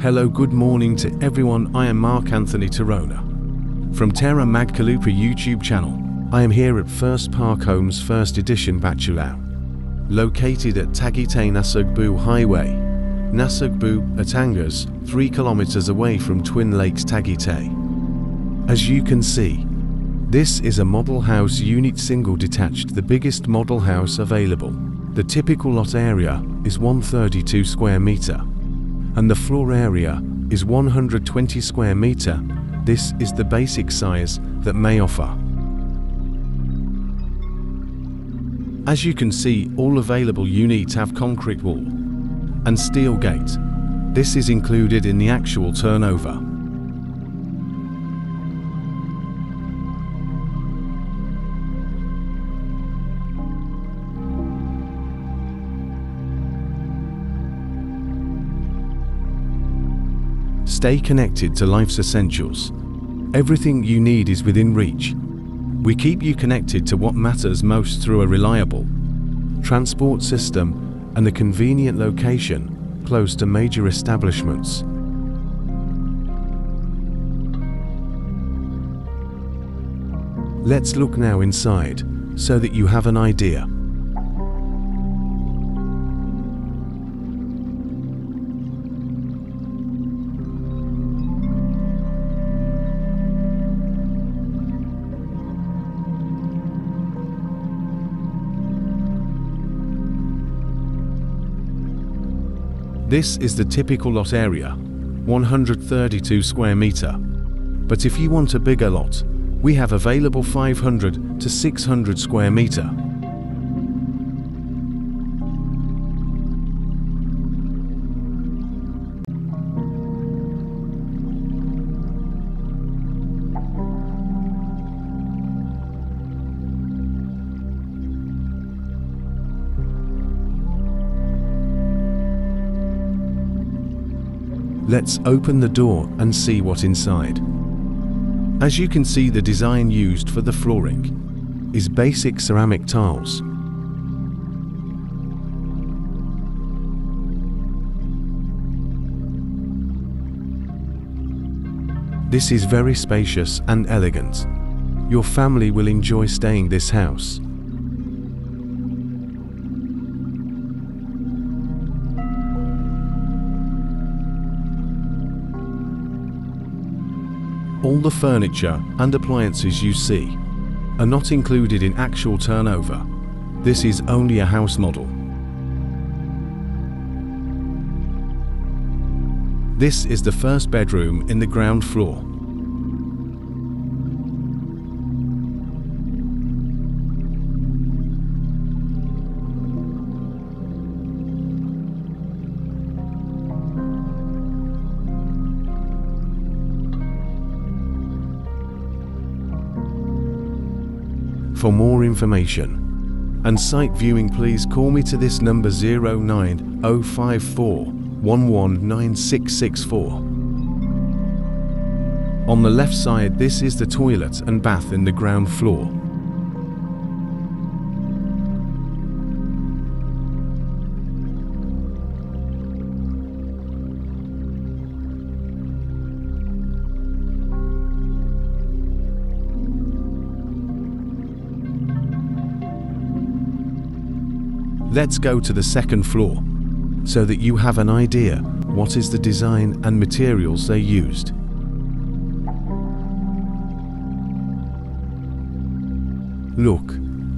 Hello, good morning to everyone. I am Mark Anthony Tirona. From Tara MagkaLupa YouTube channel, I am here at First Park Homes First Edition Batulao, located at Tagaytay Nasugbu Highway, Nasugbu, Batangas, 3 kilometers away from Twin Lakes Tagaytay. As you can see, this is a model house unit single detached, the biggest model house available. The typical lot area is 132 square meter and the floor area is 120 square meter. This is the basic size that may offer. As you can see, all available units have concrete wall and steel gate. This is included in the actual turnover. Stay connected to life's essentials. Everything you need is within reach. We keep you connected to what matters most through a reliable transport system and a convenient location close to major establishments. Let's look now inside so that you have an idea. This is the typical lot area, 132 square meter. But if you want a bigger lot, we have available 500 to 600 square meter. Let's open the door and see what inside. As you can see the design used for the flooring is basic ceramic tiles. This is very spacious and elegant. Your family will enjoy staying this house. All the furniture and appliances you see are not included in actual turnover. This is only a house model. This is the first bedroom in the ground floor. For more information and site viewing please call me to this number 09054 119664. On the left side this is the toilet and bath in the ground floor. Let's go to the second floor so that you have an idea what is the design and materials they used. Look,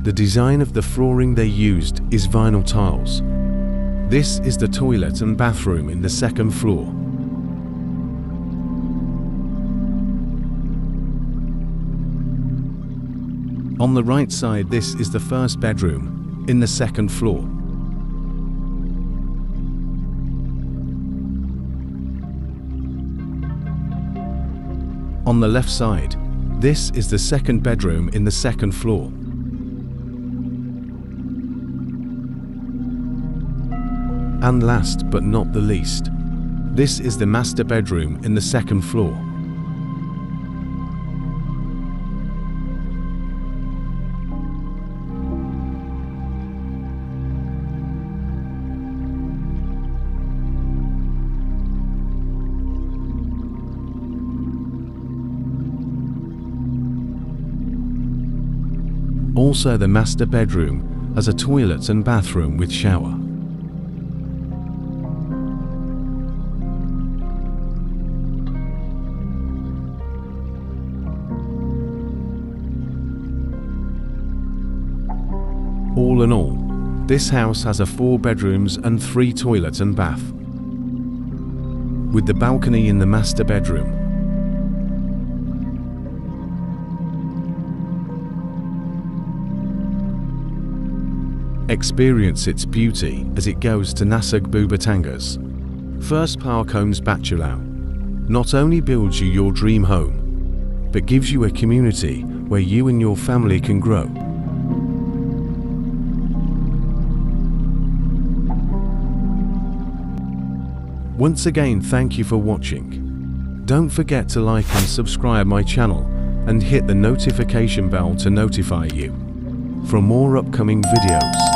the design of the flooring they used is vinyl tiles. This is the toilet and bathroom in the second floor. On the right side this is the first bedroom in the second floor. On the left side, this is the second bedroom in the second floor. And last but not the least, this is the master bedroom in the second floor. Also the master bedroom has a toilet and bathroom with shower. All in all, this house has a four bedrooms and three toilets and bath. With the balcony in the master bedroom. Experience its beauty as it goes to Nasugbu Batangas. First Park Homes Batulao not only builds you your dream home, but gives you a community where you and your family can grow. Once again, thank you for watching. Don't forget to like and subscribe my channel and hit the notification bell to notify you for more upcoming videos.